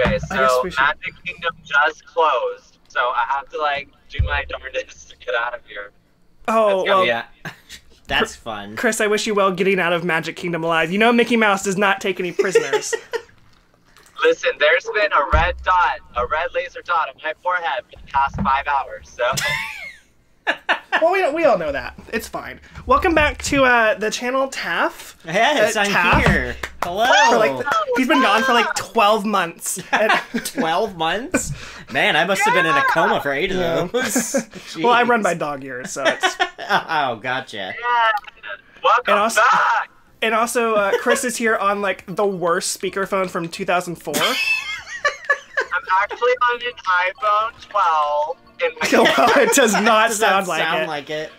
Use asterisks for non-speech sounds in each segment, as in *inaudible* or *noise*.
Okay, so we should- Magic Kingdom just closed, so I have to like do my darndest to get out of here. Oh Let's well, yeah, *laughs* that's fun. Chris, I wish you well getting out of Magic Kingdom alive. You know Mickey Mouse does not take any prisoners. *laughs* Listen, there's been a red dot, a red laser dot on my forehead for the past five hours. So *laughs* well, we we all know that. It's fine. Welcome back to uh, the channel Taff. Yes, Uh, I'm Taff? here. Hello. For like he's been gone for like twelve months. And- *laughs* Twelve months. Man, I must have been in a coma for eight of Yeah. those. *laughs* well, I run Jeez. by dog ears, so it's. *laughs* Oh, gotcha. yeah, welcome And also- back. And also, uh, Chris is here on like the worst speakerphone from 2004. I'm actually on an iPhone 12. In *laughs* well, it does not Does sound like sound it. like it?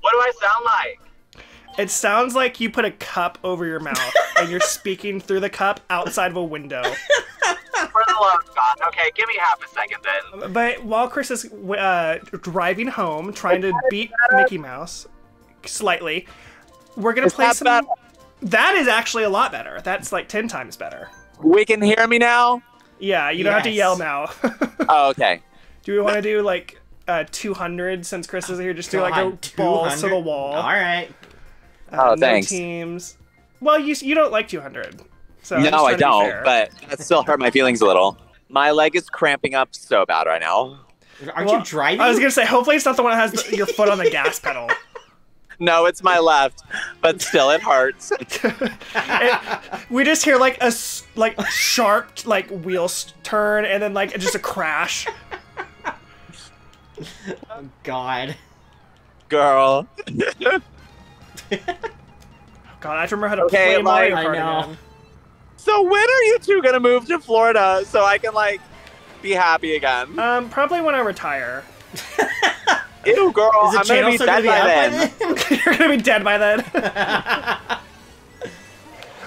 what do I sound like? It sounds like you put a cup over your mouth *laughs* and you're speaking through the cup outside of a window. For the love of God. Okay, give me half a second then. But while Chris is uh, driving home, trying to beat Mickey Mouse slightly, we're gonna play that some. better? That is actually a lot better. That's like ten times better. We can hear me now? Yeah, you don't have to yell now. *laughs* Oh, okay. Do we want to do like uh, 200 since Chris is here? Just do like a God, balls to the wall. All right. Uh, Oh, no thanks. teams. Well, you you don't like 200. So no, I don't, but that still hurt my feelings a little. My leg is cramping up so bad right now. Aren't Well, you driving? I was gonna say, hopefully it's not the one that has the, your foot on the gas pedal. *laughs* *laughs* No, it's my left, but still it hurts. *laughs* It- we just hear like a s- like sharp like wheels turn and then like just a crash. Oh, God. Girl. *laughs* God, I have to remember how to Okay, play Mario like- Kart I know. again. So when are you two gonna move to Florida so I can like be happy again? Um, probably when I retire. *laughs* Ew, girl, Is I'm gonna be dead gonna be by up then. by then? *laughs* You're gonna be dead by then.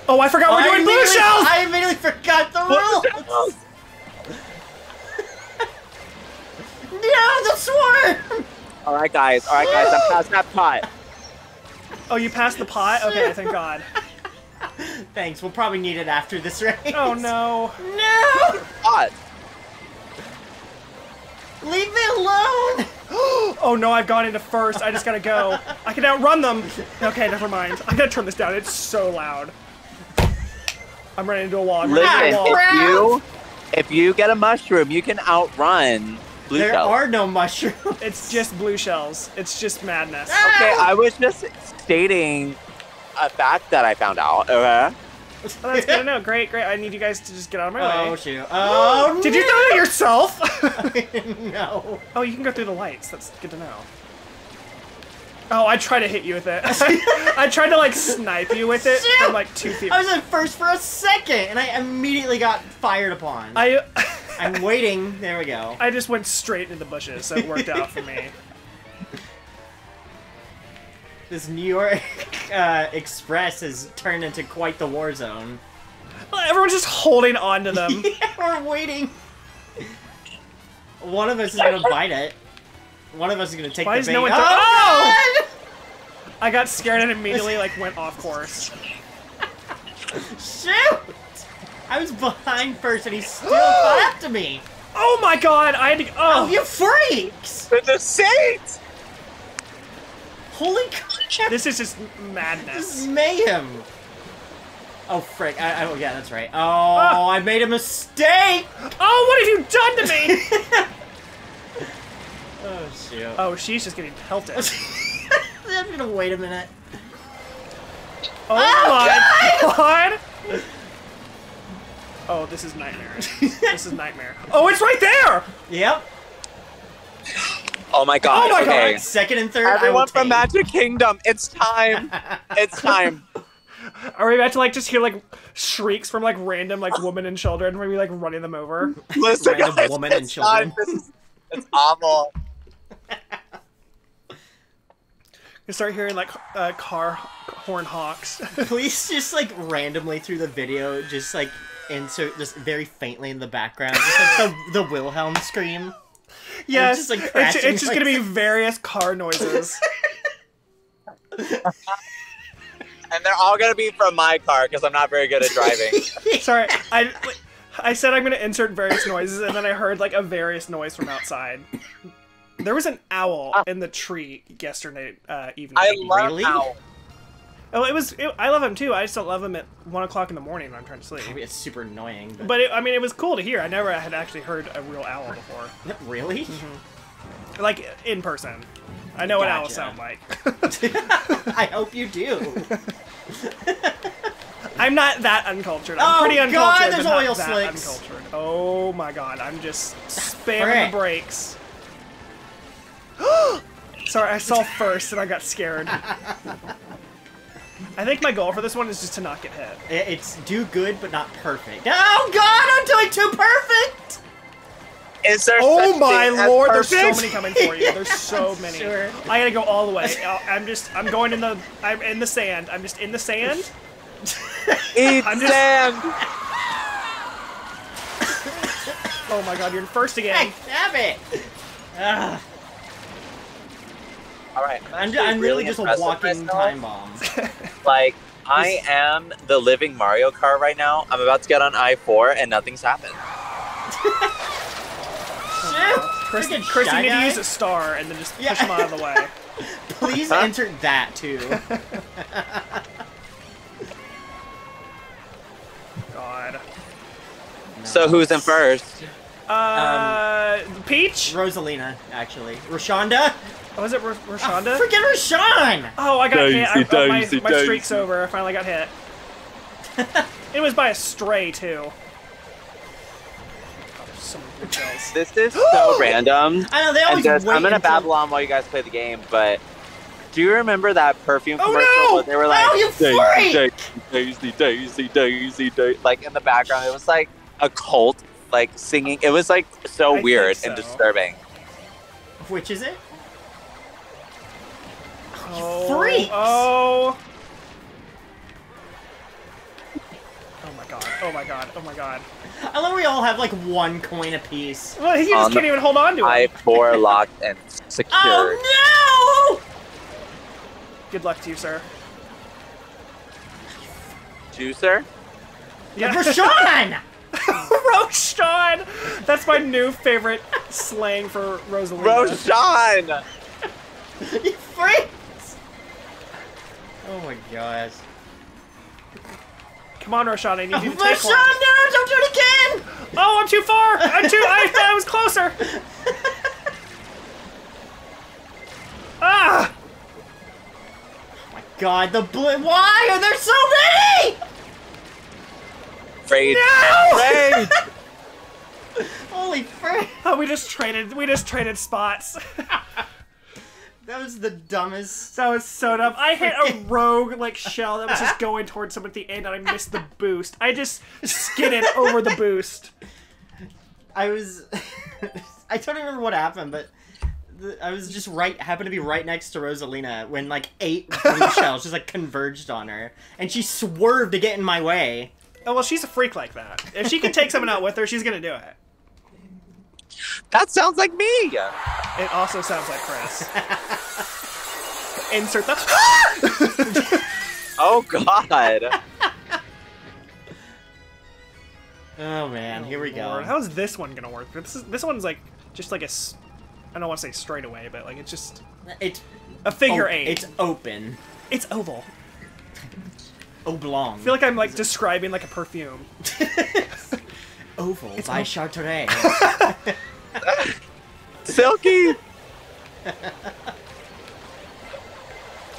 oh, I forgot we're I doing blue shells. I immediately forgot the rules. No, the swarm. All right, guys. All right, guys. I'm past that pot. Oh, you passed the pot. Okay, thank God. *laughs* Thanks. We'll probably need it after this race. Oh no. No! Pot. Leave me alone! *gasps* Oh no, I've gone into first. I just gotta go. I can outrun them. Okay, never mind. I gotta turn this down. It's so loud. I'm running into a wall. I'm Listen, a wall. if you if you get a mushroom, you can outrun blue There shells. are no mushrooms. It's just blue shells. It's just madness. Ah! Okay, I was just stating a fact that I found out. Okay. Oh, that's good to know. Great, great. I need you guys to just get out of my Oh way. shoot. Oh Did you throw it yourself? *laughs* *laughs* no. oh, you can go through the lights. That's good to know. Oh, I tried to hit you with it. *laughs* I tried to like snipe you with it from like two feet. I was in first for a second and I immediately got fired upon. I I'm waiting. There we go. I just went straight into the bushes, so it worked out for me. *laughs* This New York *laughs* uh, Express has turned into quite the war zone. Everyone's just holding on to them. *laughs* yeah, we're waiting. One of us is gonna bite it. One of us is gonna take Why the is bait. no one? oh, oh! I got scared and immediately like went off course. Shoot! I was behind first and he still caught up to me. *gasps* Oh my god! I had to. Oh, Oh, you freaks! The saints! Holy crap! this is just This madness. is mayhem. Oh frick! I, I, oh yeah, that's right. Oh, Ah. I made a mistake. Oh, what have you done to me? *laughs* *laughs* Oh shoot! oh, she's just getting pelted. *laughs* I'm gonna wait a minute. Oh, my god! Oh, this is nightmare. *laughs* this is nightmare. Oh, it's right there! Yep. Oh my god. Oh my okay. God. Second and third. Everyone from take. Magic Kingdom, it's time. *laughs* it's time. Are we about to like just hear like shrieks from like random like women and children? Maybe like running them over? Listen, Random guys, woman and children. time. This is, it's awful. You start hearing like uh, car horn honks. Please just like randomly through the video, just like insert just very faintly in the background, just like the the Wilhelm scream. yes, just, like, it's, it's just like- gonna be various car noises. *laughs* And they're all gonna be from my car because I'm not very good at driving. *laughs* Sorry, I. I said I'm gonna insert various noises, and then I heard like a various noise from outside. There was an owl in the tree yesterday uh, evening. I love Really? owls. Oh, it was. It, I love him too. I just don't love him at one o'clock in the morning when I'm trying to sleep. Maybe *laughs* It's super annoying. But, But it, I mean, it was cool to hear. I never had actually heard a real owl before, *laughs* really? Mm-hmm. like in person. I know what owls sound like. *laughs* I hope you do. I'm not that uncultured. I'm Oh, pretty God, uncultured. there's but not oil that slicks. Uncultured. Oh my god, I'm just spamming Frick. the brakes. *gasps* Sorry, I saw first and I got scared. I think my goal for this one is just to not get hit. Eh, it's do good, but not perfect. Oh God, I'm doing too perfect. Is there Oh my thing as lord, there's so many coming for you. There's *laughs* so many. Sure. I gotta go all the way. I'll- I'm just, I'm going in the, I'm in the sand. I'm just in the sand. Eat *laughs* I'm just- sand. Oh my god, you're in first again. Heck, damn it. Ugh. All right, I'm, actually I'm really just a walking time bomb. *laughs* Like I am the living Mario Kart right now. I'm about to get on I-4 and nothing's happened. Chris, Freaking Chris, you Shy need to use a star and then just Yeah. push him out of the way. *laughs* Please Huh? enter that too. *laughs* God. So who's in first? Uh, Peach? Rosalina, actually. Rashonda? Oh, was it R- Rashonda? Oh, freaking Rashawn! Oh, I got hit. I, Daisy, oh, my, Daisy, my Daisy. streak's over. I finally got hit. it was by a stray, too. Oh, there's so many good kills. This is so random. I know, they always just, wait I'm gonna until- babble on while you guys play the game, but do you remember that perfume commercial Oh, commercial no! where they were like, Oh, you freak! Daisy, Daisy, Daisy, Daisy, Daisy. like in the background? It was like a cult, like singing. It was like so I weird so. and disturbing. Which is it? Oh, freaks! Oh. Oh my god. Oh my god. Oh my god. I love we all have like one coin apiece. Well, he just On can't even hold on to it. I-4 *laughs* locked and secured. Oh no! Good luck to you, sir. Juicer? Yeah. no! Rashawn! *laughs* Roshan! That's my new favorite slang for Rosalina. Roshan! you freaks! Oh my gosh. Come on, Roshan, I need you to Rashawn, take one. no! Don't do it again! Oh, I'm too far! I'm too. I thought I was closer. *laughs* Ah! my god, the blue. Why are there so many? Rage. No! Rage! *laughs* Holy frick! Oh, we just traded. We just traded spots. *laughs* That was the dumbest. that was so dumb. I hit a rogue like shell that was just *laughs* going towards someone at the end, and I missed the boost. I just skidded over the boost. I was. I don't remember what happened, but I was just right. Happened to be right next to Rosalina when like eight blue shells just like converged on her, and she swerved to get in my way. Oh well, she's a freak like that. If she can take someone out with her, she's gonna do it. That sounds like me! It also sounds like Chris. *laughs* Insert the. *laughs* Oh god. Oh man, here we go. How's this one gonna work? This is, this one's like just like a. s- I don't want to say straight away, but like it's just It's a figure o- eight. It's open, it's oval. Oblong. I feel like I'm like describing like a perfume. *laughs* oval It's by o- Charteret. *laughs* Silky!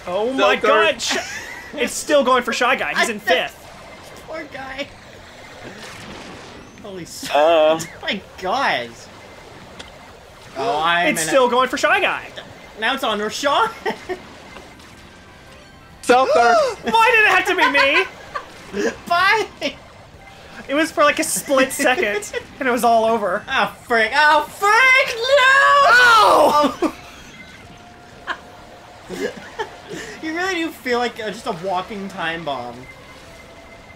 Oh my Filter. god! Sh- it's still going for Shy Guy. He's in *laughs* fifth. Poor guy. Holy s- Uh, my god. Oh, I'm It's in a- still going for Shy Guy. now it's on Rashawn. Filter! *gasps* Why did it have to be me? Bye. It was for like a split *laughs* second, and it was all over. Oh frick! Oh frick! No! Oh! *laughs* You really do feel like uh, just a walking time bomb.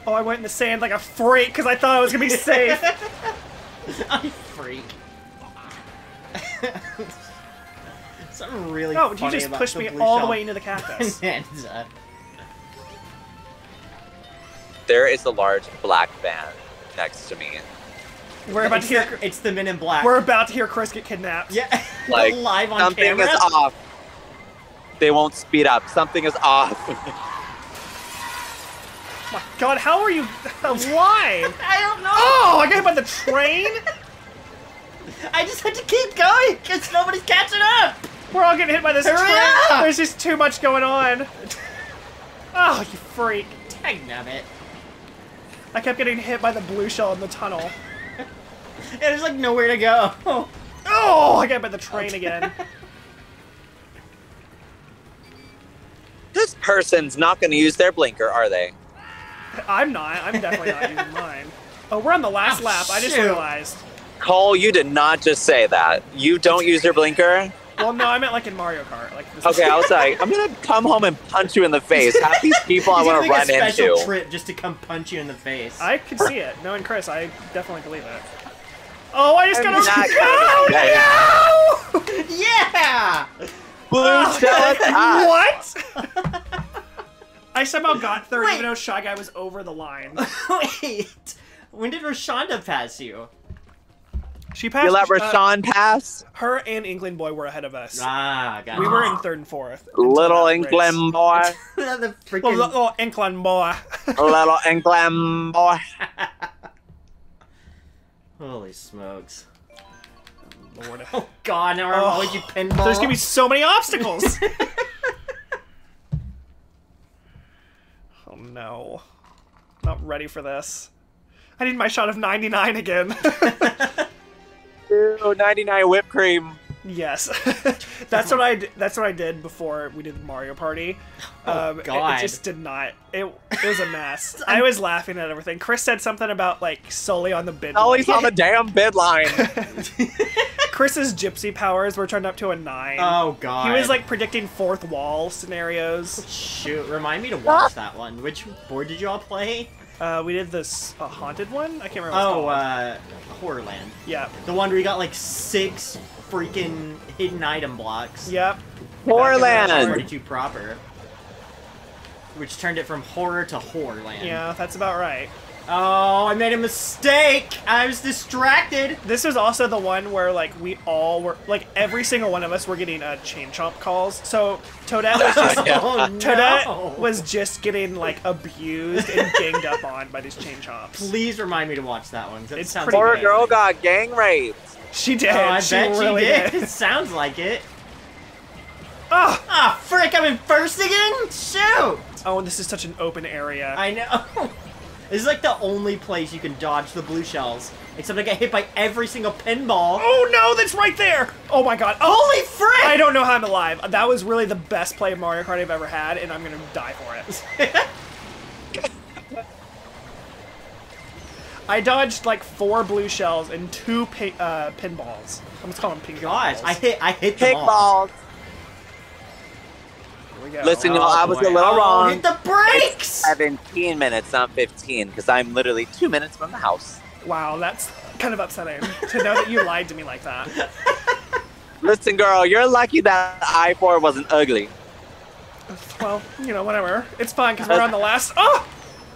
Oh, I went in the sand like a freak because I thought I was gonna be safe. *laughs* I freak. Something really Oh, you just about pushed me all the way into the *laughs* cactus. bonanza. There is a large black van next to me. We're about to hear. the, it's the Men in Black. We're about to hear Chris get kidnapped. yeah, *laughs* Like live on something camera. is off. They won't speed up. Something is off. *laughs* My God, how are you alive? I don't know. Oh, I got hit by the train. I just had to keep going because nobody's catching up. We're all getting hit by this Hurry train. up! There's just too much going on. Oh, you freak. Dang nabbit. I kept getting hit by the blue shell in the tunnel. And *laughs* there's like nowhere to go. Oh, I got hit by the train *laughs* again. this person's not going to use their blinker, are they? I'm not. I'm definitely not using *laughs* mine. Oh, we're on the last Oh, lap. I just shoot. realized. Cole, you did not just say that. You don't use your blinker? Well, no, I meant like in Mario Kart. Like this Okay, I was like, I'm gonna come home and punch you in the face. Half these people I want gonna to make run a special into. trip just to come punch you in the face. I could see it. Knowing Chris, I definitely believe it. Oh, I just I'm gotta. not gonna Oh, *laughs* say yeah! Blue Oh, shell what? *laughs* I somehow got third, Wait. even though Shy Guy was over the line. *laughs* Wait. When did Rashonda pass you? She passed. You let uh, Rashawn pass? her and Inkling Boy were ahead of us. Ah, got we it. were in third and fourth. Little that England race. boy. *laughs* the freaking... Well, little Inkling Boy. *laughs* Little England boy. *laughs* Holy smokes. Lord. Oh god, now I'm Oh, always you pinball. There's gonna be so many obstacles. oh no. Not ready for this. I need my shot of 99 again. Ooh, 99 whipped cream. yes. *laughs* that's what I d- that's what I did before we did the Mario Party. Oh, Um, it- God. It, just did not. It, it was a mess. *laughs* I was laughing at everything. Chris said something about like solely on the bid. Always on the damn bid line. *laughs* Chris's gypsy powers were turned up to a nine. Oh god. He was like predicting fourth wall scenarios. Shoot, remind me to watch that one. Which board did you all play? Uh, we did this uh, haunted one. I can't remember. Oh, it's uh, Horrorland. called. yeah, The one where you got like six freaking hidden item blocks. yep. Portland. 42 proper. Which turned it from horror to horrorland. Yeah, that's about right. Oh, I made a mistake. I was distracted. This was also the one where like we all were like every single one of us were getting uh, chain chomp calls. So Toadette was just *laughs* Oh Toadette was just getting like abused and ganged up on by these chain chomps. Please remind me to watch that one. That It's sounds pretty Poor amazing. girl got gang raped. She did. Oh, I she bet really she did. did. It *laughs* sounds like it. Oh, Ah, frick! I'm in first again. Shoot! oh, this is such an open area. I know. *laughs* This is like the only place you can dodge the blue shells. Except I get hit by every single pinball. oh no, that's right there. Oh my god. Oh, Holy frick! I don't know how I'm alive. That was really the best play of Mario Kart I've ever had, and I'm gonna die for it. *laughs* I dodged like four blue shells and two pi- uh, pinballs. I'm just calling them pink Gosh, balls. I hit I hit them all. Kickballs. Here we go. Listen, Oh, y'all, I was boy. a little Oh, wrong. Hit the brakes! 17 minutes, not 15, because I'm literally two minutes from the house. Wow, that's kind of upsetting to know that you *laughs* lied to me like that. Listen, girl, you're lucky that I-4 wasn't ugly. Well, you know, whatever. It's fine because we're on the last. Oh,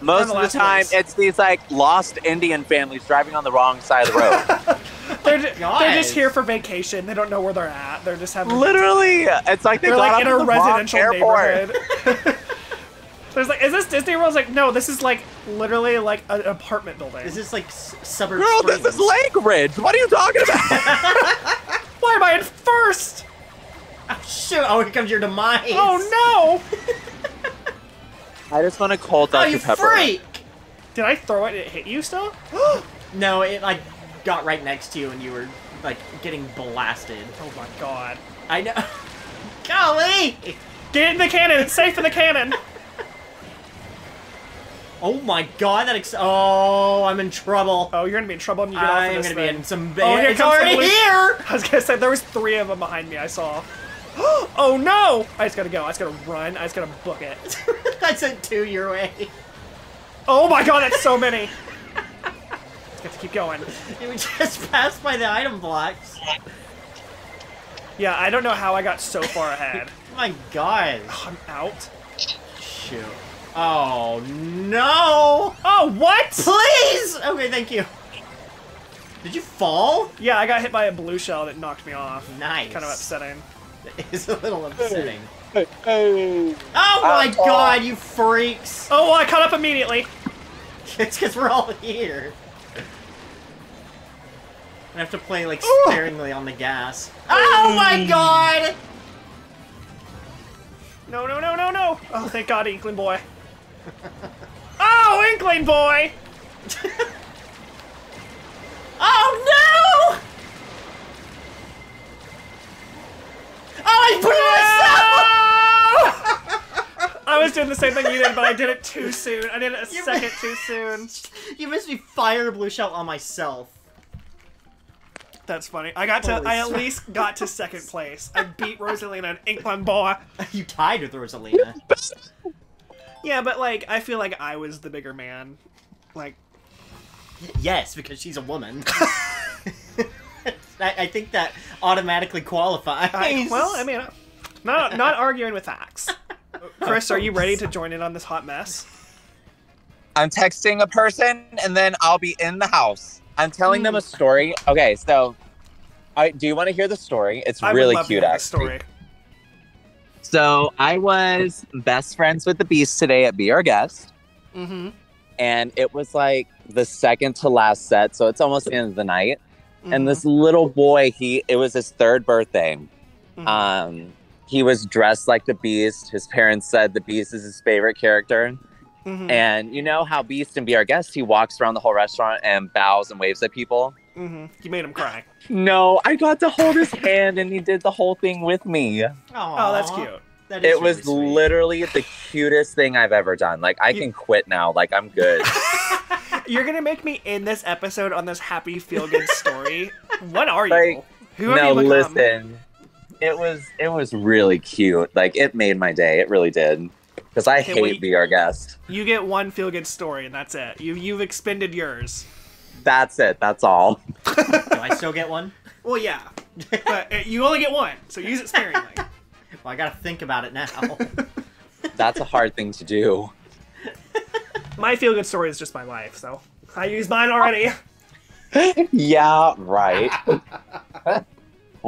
Most the of the time, race. it's these like lost Indian families driving on the wrong side of the road. *laughs* they're, ju- they're just here for vacation. They don't know where they're at. They're just having. Literally, it's like they They're got like in a at the wrong residential neighborhood. *laughs* There's like, is this Disney World? It's like, no, this is like literally like an apartment building. Is this is like s- suburb Girl, this is Lake Ridge. What are you talking about? *laughs* Why am I in first? Oh, shoot! Oh, here comes your demise. Oh no! *laughs* I just want a cold Oh, you Pepper. freak! Did I throw it? and It hit you still? *gasps* No, it like got right next to you and you were like getting blasted. Oh my god! I know. *laughs* Golly! Get in the cannon. It's safe in the cannon. Oh my god, that ex- Oh, I'm in trouble. Oh, you're gonna be in trouble when you get off I'm of this gonna be in some Oh, here it's comes already here! I was gonna say there was three of them behind me. I saw. *gasps* Oh no! I just gotta go. I just gotta run. I just gotta book it. *laughs* I sent two your way. Oh my god, that's so many. Just got to keep going. You just passed by the item blocks. Yeah, I don't know how I got so far ahead. *laughs* my god. I'm out. Shoot. Oh no! Oh, what? Please! Okay, thank you. Did you fall? Yeah, I got hit by a blue shell that knocked me off. Nice. Kind of upsetting. *laughs* It's a little upsetting. Hey. Oh my Oh. god, you freaks! Oh, I caught up immediately. *laughs* It's because we're all here. I have to play like Ooh. sparingly on the gas. Oh my god! No, no, no, no, no. Oh, thank God, Inkling boy. *laughs* Oh, Inkling boy. *laughs* Oh no! Oh, I put it myself! *laughs* I was doing the same thing you did, but I did it too soon. I did it a You- second too soon. You missed me fire blue shell on myself. That's funny. I got to. I at least got to second place. I beat Rosalina and Inkling boy. You tied with Rosalina. Yeah, but like, I feel like I was the bigger man. Like, yes, because she's a woman. I, I think that automatically qualifies. I, well, I mean, not not arguing with facts. Chris, are you ready to join in on this hot mess? I'm texting a person and then I'll be in the house. I'm telling them a hmm. story. Okay, so I do you want to hear the story? It's I really would love cute to hear actually. the story. So I was best friends with the Beast today at Be Our Guest, Mm-hmm. and it was like the second to last set, so it's almost the end of the night. Mm-hmm. And this little boy, he it was his third birthday. Mhm. Um, he was dressed like the Beast. His parents said the Beast is his favorite character. Mhm. And you know how Beast and Be Our Guest, he walks around the whole restaurant and bows and waves at people. Mhm. You made him cry. No, I got to hold his hand and he did the whole thing with me. Oh, that's cute. That is It was really literally the cutest thing I've ever done. Like I You- can quit now. Like I'm good. *laughs* You're gonna make me end this episode on this happy feel good story. what are you? Who have no, you listen. It was it was really cute. Like it made my day. It really did. Because I Okay, hate wait. Be Our Guest. You get one feel good story, and that's it. You you've expended yours. That's it. That's all. *laughs* Do I still get one? Well, yeah, but uh, you only get one, so use it sparingly. *laughs* Well, I gotta think about it now. *laughs* That's a hard thing to do. my feel good story is just my life, so I used mine already. yeah, right.